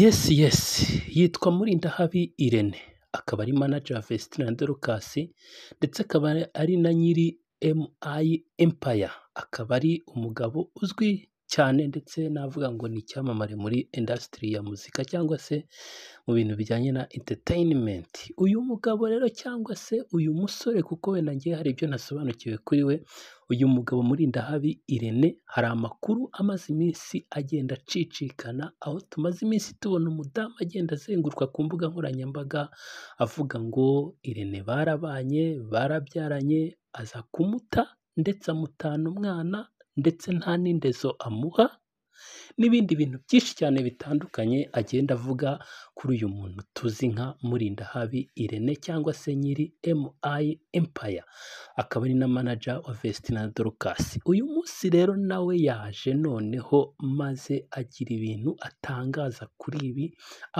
Yesi yesi yitwa Murindahabi Irene. Akaba ari manager wa Festina na Dorcas ndetse akaba ari na nyiri MI Empire, akaba ari umugabo uzwi cyane ndetse navuga ngo ni icyamamare muri industry ya muzika cyangwa se mu bintu bijyanye na entertainment. Uyu mugabo rero cyangwa se uyu musore kuko wenda njye hari ibyo nasobanukiwe kuri we, uyu mugabo Murindahabi Irene hari amakuru amaze iminsi agenda acicikana, aho tumaze iminsi tubona umudamu agenda azenguruka ku mbuga nkoranyambaga avuga ngo Irene barabanye, barabyaranye, aza kumuta ndetse amutana umwana ndetse nta n'indezo amuha n'ibindi bintu byinshi cyane bitandukanye agenda avuga kuri uyu muntu tuzi nka Murindahabi Irene cyangwa se nyiri MI Empire, akaba ari na manager wa Festina na Dorcas. Uyu munsi rero nawe yaje noneho maze agira ibintu atangaza kuri ibi,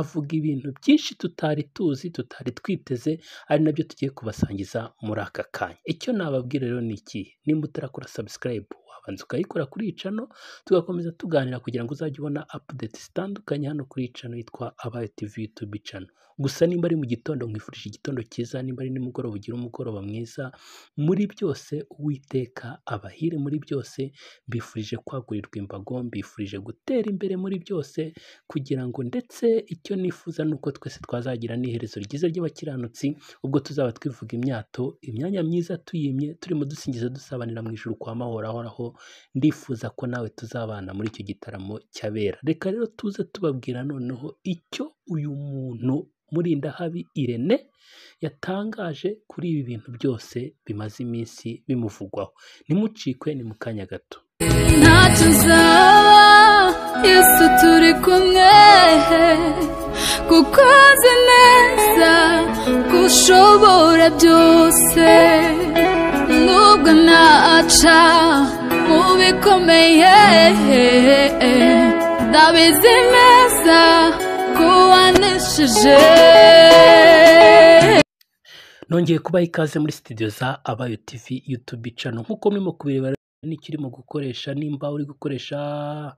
avuga ibintu byinshi tutari tuzi, tutari twiteze, ari na byo tugiye kubasangiza muri aka kanya. Icyo nababwira rero ni ikihe? Nimba utarakora subscribe wabanza ukayikora kuri iyi channel, tugakomeza tuganira kugira ngo uzajye ubona updates zitandukanye hano kuri iyi channel yitwa Abayo TV YouTube channel. Gusa nimba ari mu gitondo nkwifurije igitondo cyiza, nimba ari nimugoroba ugire umugoroba mwiza, muri byose Uwiteka abahire muri byose, mbifurije kwagurirwa imbago, mbifurije gutera imbere muri byose kugira ngo ndetse icyo nifuza ni uko twese twazagira n'iherezo ryiza ry'abakiranutsi, ubwo tuzaba twivuga imyato, imyanya myiza tuyimye, turimo dusingiza dusabanira mu ijuru kwa mahoro ahoraho, ndifuza ko nawe tuzabana muri icyo gitaramo cy'abera. Reka rero tuze tubabwira noneho icyo uyu muntu Murindahabi Irene yatangaje kuri ibi bintu byose bimaze iminsi bimuvugwaho. Ntimucikwe ni mu kanya gato. ntacyo uzaba yesu turi kumwe kuko nzi neza ko ushobora byose nubwo naca mu bikomeye ndabizi neza ko wanesheje Nongeye kubaha ikaze muri studio za Abayo TV YouTube channel. Nk'uko murimo kubireba urimo gukoresha nimba uri gukoresha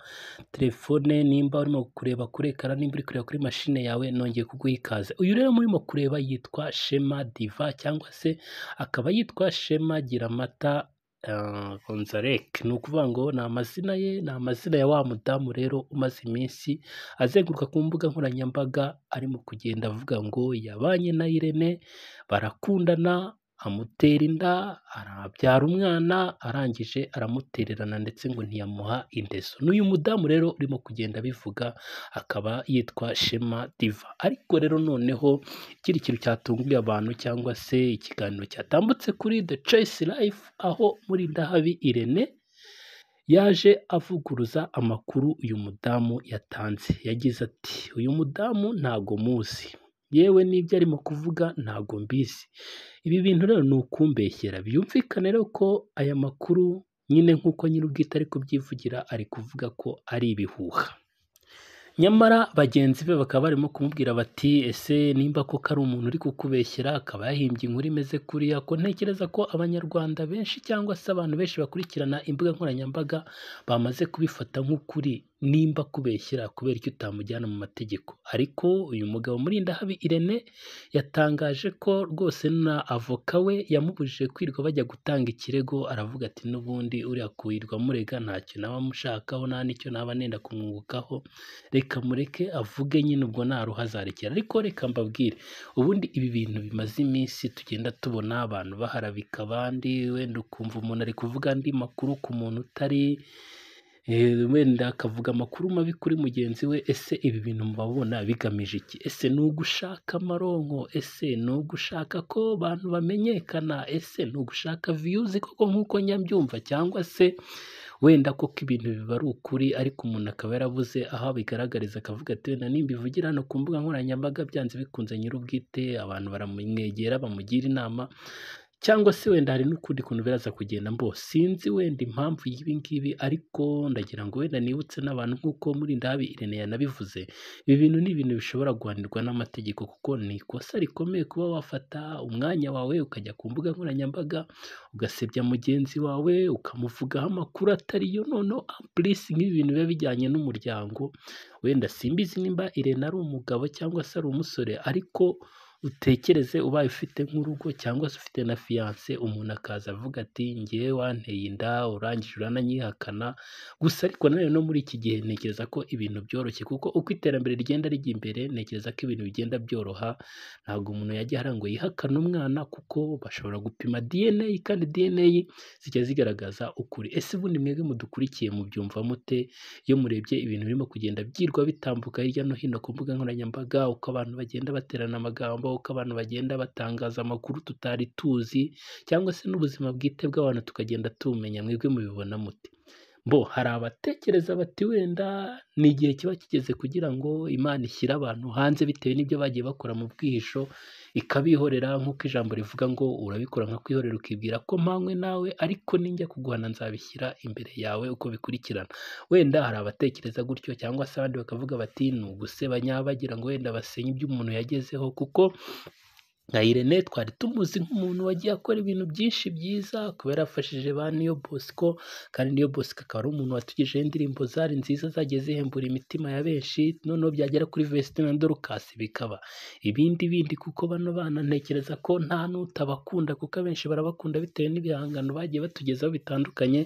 telefone nimba urimo kureba kuri ekara nimba uri kureba kuri mashine yawe nongeye kuguha ikaze. Uyu rero murimo kureba yitwa Shema Diva cyangwa se akaba yitwa Shema Giramata uh, Gonzalek ni ukuvuga ngo ni amazina ye ni amazina ya wa mudamu rero umaze iminsi azenguruka ku mbuga nkoranyambaga arimo kugenda avuga ngo yabanye na Irene barakundana amutera inda arabyara umwana arangije aramutererana ndetse ngo ntiyamuha indezo n'uyu mudamu rero urimo kugenda abivuga akaba yitwa Shema Diva. Ariko rero noneho ikindi kintu cyatunguye abantu cyangwa se ikiganiro cyatambutse kuri The Choice Life aho Murindahabi Irene yaje avuguruza amakuru uyu mudamu yatanze. Yagize ati uyu mudamu ntago muzi. Yewe n'ibyo arimo kuvuga ntago mbizi. Ibi bintu rero ni ukumbeshyera. Byumvikane rero ko aya makuru nyine nk'uko nyir'ubwite ari kubyivugira ari kuvuga ko ari ibihuha. Nyamara bagenzi be bakaba barimo kumubwira bati ese nimba koko ari umuntu uri kukubeshyera? Akaba yahimbye inkuru imeze kuriya ko ntekereza ko abanyarwanda benshi cyangwa se abantu benshi bakurikirana imbuga nkoranyambaga bamaze kubifata nk'ukuri. Nimba kubeshyira kubera icyo utamujyana mu mategeko. Ariko uyu mugabo Murindahabi Irene yatangaje ko rwose na avoka we yamubujije kwirirwa bajya gutanga ikirego aravuga ati n'ubundi uriya kuwirirwa murega ntacyo naba mushakaho nta n'icyo naba nenda kumwungukaho reka mureke avuge nyine ubwo ntaruha azarekera. Ariko reka mbabwire ubundi ibi bintu bimaze iminsi tugenda tubona abantu baharabika abandi wenda ukumva umuntu ari kuvuga andi makuru ku muntu utari wenda akavuga amakuru mabi kuri mugenzi we ese ibi bintu mubabona bigamije iki? Ese ni ugushaka amaronko? Ese ni ugushaka ko abantu bamenyekana? Ese ni ugushaka viyuzi koko nk'uko nyabyumva? Cyangwa se wenda koko ibintu biba ari ukuri ariko umuntu akaba yarabuze aho abigaragariza akavuga ati wenda nimbivugira hano ku mbuga nkoranyambaga byanze bikunze nyir'ubwite abantu baramwegera bamugira inama. Cyangwa se wenda hari n'ukundi kuntu biraza kugenda mbo sinzi wenda impamvu y'ibi ngibi ariko ndagira ngo wenda nibutse n'abantu nk'uko Murindahabi Irene yanabivuze ibi bintu ni ibintu bishobora guhanirwa n'amategeko kuko ni ikosa rikomeye kuba wafata umwanya wawe ukajya ku mbuga nkoranyambaga ugasebya mugenzi wawe ukamuvugaho amakuru atariyo noneho ampulisi nk'ibi bintu biba bijyanye n'umuryango. Wenda simbizi nimba Irene ari umugabo cyangwa se ari umusore ariko utekereze ubaye ufite nk'urugo cyangwa se ufite na fiyanse umuntu akaza avuga ati ngewe wanteye inda urangije urananyihakana. Gusa ariko nanone no muri iki gihe ntekereza ko ibintu byoroshye kuko uko iterambere rigenda rijya imbere ntekereza ko ibintu bigenda byoroha. Ntabwo umuntu yajya ahara ngo yihakane umwana kuko bashobora gupima DNA kandi DNA zijya zigaragaza ukuri. Ese ubundi mwebwe mudukurikiye mubyumva mute? Iyo murebye ibintu birimo kugenda byirwa bitambuka hirya no hino ku mbuga nkoranyambaga uko abantu bagenda baterana amagambo uko abantu bagenda batangaza amakuru tutari tuzi cyangwa se n'ubuzima bwite bw'abantu tukagenda tumenya mwebwe mubibona mute bo hari abatekereza bati wenda ni igihe kiba kigeze kugira ngo Imana ishyire abantu hanze bitewe n'ibyo bagiye bakora mu bwihisho ikabihorera nk'uko ijambo rivuga ngo urabikora nka kwihorera ukibwira ko mpanywe nawe ariko ninjya kuguhana nzabishyira imbere yawe uko bikurikirana. Wenda hari abatekereza gutyo cyangwa se abandi bakavuga bati ni ugusebanya bagira ngo wenda basenye ibyo umuntu yagezeho kuko nka Irene twari tumuzi nk'umuntu wagiye akora ibintu byinshi byiza kubera yafashije ba Niyo Bosco kandi Niyo Bosco akaba ari umuntu watugejeho indirimbo zari nziza zagiye zihembura imitima ya benshi noneho byagera kuri Vestine na Dorcas bikaba. Ibindi bindi kuko bano bana ntekereza ko nta n'utabakunda kuko abenshi barabakunda bitewe n'ibihangano bagiye batugezaho bitandukanye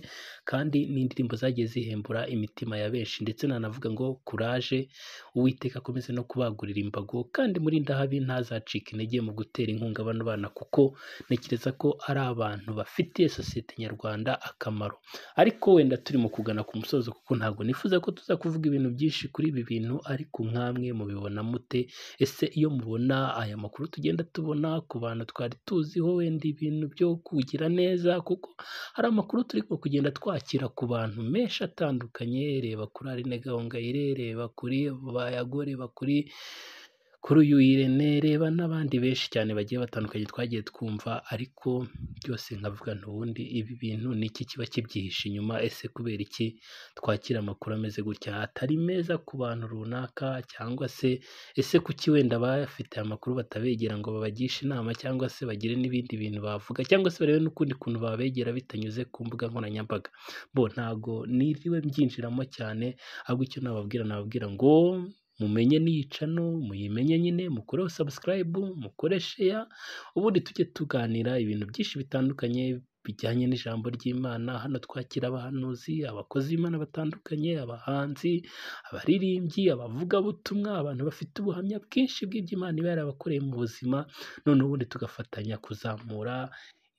kandi n'indirimbo zagiye zihembura imitima ya benshi ndetse nanavuga ngo kuraje Uwiteka akomeze no kubagurira imbago kandi Murindahabi ntazacike intege mu gutera inkunga bano bana kuko ntekereza ko ari abantu bafitiye sosiyete nyarwanda akamaro. Ariko wenda turi mu kugana ku musozo kuko ntabwo nifuza ko tuza kuvuga ibintu byinshi kuri ibi bintu ariko nkamwe mubibona mute ese iyo mubona aya makuru tugenda tubona ku bantu twari tuziho wenda ibintu byo kugira neza kuko hari amakuru turi kugenda twakira ku bantu menshi atandukanye reba kuri Aline Gahongayire reba kuri Bayagore reba kuri kuri uyu Irene reba n'abandi benshi cyane bagiye batandukanye twagiye twumva ariko byose nkavuga ubundi ibi bintu ni iki kiba kibyihishe inyuma? Ese kubera iki twakira amakuru ameze gutya? Atari meza ku bantu runaka cyangwa se ese kuki wenda bafite amakuru batabegera ngo babagishe inama cyangwa se bagire n'ibindi bintu bavuga cyangwa se barebe n'ukundi kuntu babegera bitanyuze ku mbuga nkoranyambaga? Bo ntago niriwe mbyinjiramo cyane ahubwo icyo nababwira nababwira ngo mumenye n'iyicano muyimenye nyine mukoreho subscribe mukore share ubundi tujye tuganira ibintu byinshi bitandukanye bijyanye n'ijambo ry'Imana. Hano twakira abahanuzi abakozi b'Imana batandukanye abahanzi abaririmbyi abavugabutumwa abantu bafite ubuhamya bwinshi bw'iby'Imana iba yarabakoreye mu buzima none ubundi tugafatanya kuzamura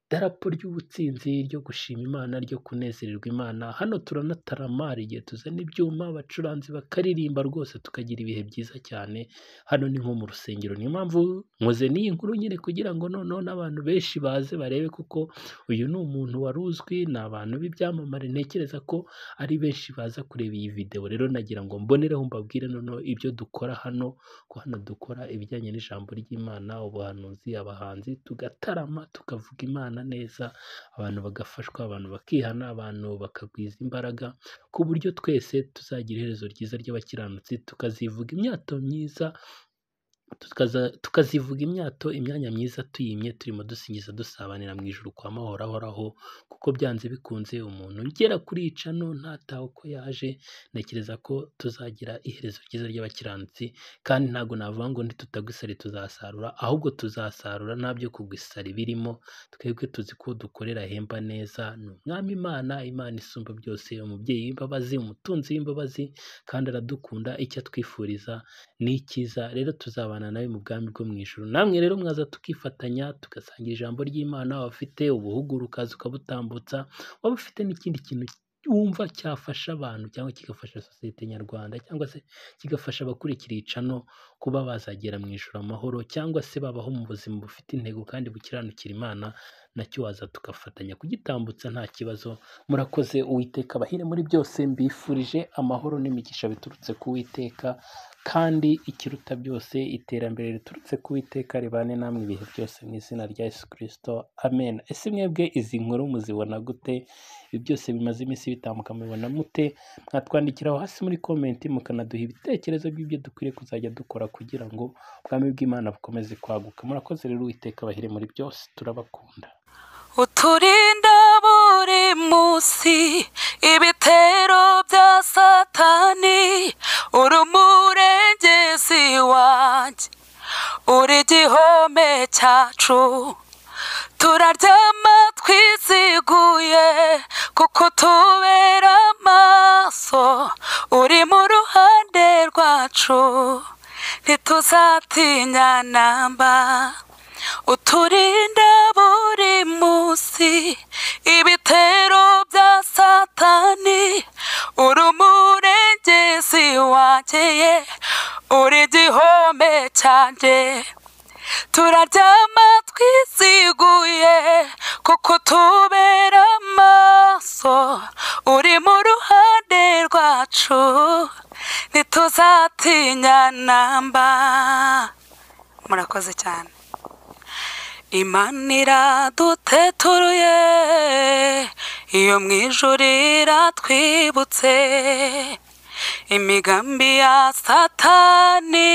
idarapo ry'ubutsinzi ryo gushima Imana ryo kunezererwa Imana. Hano turanatarama igihe tuzana ibyuma abacuranzi bakaririmba rwose tukagira ibihe byiza cyane. Hano ni nko mu rusengero niyo mpamvu nkoze n'iyi nkuru nyine kugira ngo noneho n'abantu benshi baze barebe kuko uyu ni umuntu wari uzwi ni abantu b'ibyamamare ntekereza ko ari benshi baza kureba iyi videwo rero nagira ngo mbonereho mbabwire noneho ibyo dukora hano ko hano dukora ibijyanye n'ijambo ry'Imana ubuhanuzi abahanzi tugatarama tukavuga Imana. Neza abantu bagafashwa abantu bakihana abantu bakagwiza imbaraga ku buryo twese tuzagira iherezo ryiza ry'abakiranutsi tukazivuga imyato myiza tukazivuga imyato imyanya myiza tuyimye turimo dusingiza dusabanira mu ijuru kwa mahoro ahoraho kuko byanze bikunze umuntu. Ugera kuri iyi cano ntatawe uko yaje ntekereza ko tuzagira iherezo ryiza ry'abakiranutsi kandi ntabwo navuga ngo nitutagwa isari tuzasarura ahubwo tuzasarura nta byo kugwa isari birimo. Twebwe tuzi ko dukorera hemba neza ni umwami Imana Imana isumba byose umubyeyi w'imbabazi umutunzi w'imbabazi kandi aradukunda icyo atwifuriza ni icyiza. Rero tuzabana nawe mu bwami bwo mu ijuru. Namwe rero mwaza tukifatanya tugasangira ijambo ry'Imana waba ufite ubuhuguru ukaza ukabutambutsa waba ufite n'ikindi kintu wumva cyafasha abantu cyangwa kigafasha sosiyete nyarwanda cyangwa se kigafasha abakurikira iyi cano kuba bazagera mu ijuru amahoro cyangwa se babaho mu buzima bufite intego kandi bukiranukira Imana na cyo waza tugafatanya kugitambutsa nta kibazo. Murakoze uwiteka abahire muri byose mbifurije amahoro n'imigisha biturutse ku witeka kandi ikiruta byose iterambere riturutse ku witeka ribane namwe ibihe byose mu izina rya Yesu Kristo. Amen. Ese mwebwe izi nkuru muzibona gute? Ibi byose bimaze iminsi bitambuka mubibona mute? Mwatwandikira aho hasi muri komenti mukanaduha ibitekerezo by'ibyo dukwiriye kuzajya dukora kugira ngo ubwami bw'imana bukomeze kwaguka. Murakoze rero uwiteka abahire muri byose turabakunda. Uturinda buri munsi ibitero bya satani uri umurengezi wanjye uri igihome cyacu. Turaryama twiziguye kuko tubera amaso uri mu ruhande rwacu. Ntituzatinya namba uturinda buri munsi ibitero bya satani. Uri umurengezi wanjye uri igihome cyanjye. Turaryama twiziguye kuko tubera amaso. Uri mu ruhande rwacu. Ntituzatinya namba. Murakoze cyane. Imana iraduteturuye iyo mu ijuru iratwibutse. Imigambi ya satani.